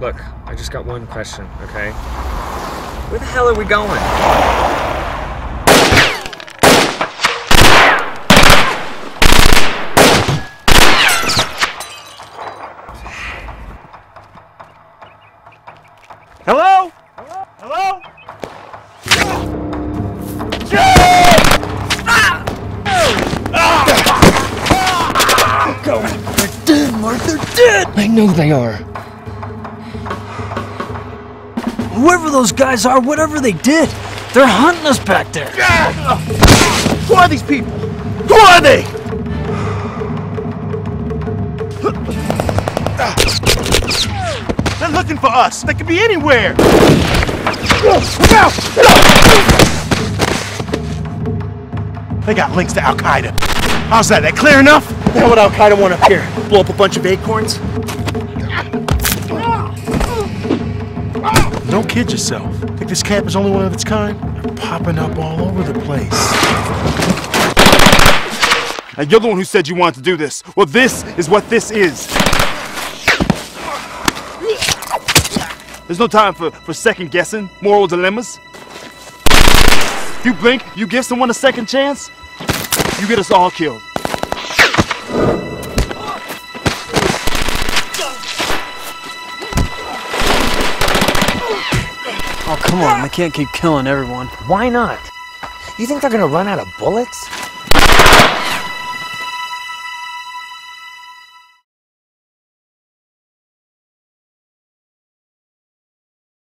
Look, I just got one question, okay? Where the hell are we going? Hello? Hello? Hello? Go! They're dead, Mark! They're dead! I know they are. Whoever those guys are, whatever they did, they're hunting us back there. Who are these people? Who are they? They're looking for us. They could be anywhere. They got links to Al Qaeda. How's that? That clear enough? The hell would Al Qaeda want up here? Blow up a bunch of acorns? Don't kid yourself. Think this camp is only one of its kind? They're popping up all over the place. Now, you're the one who said you wanted to do this. Well, this is what this is. There's no time for, for second guessing, moral dilemmas. You blink, you give someone a second chance, you get us all killed. Oh, come on. They can't keep killing everyone. Why not? You think they're gonna run out of bullets?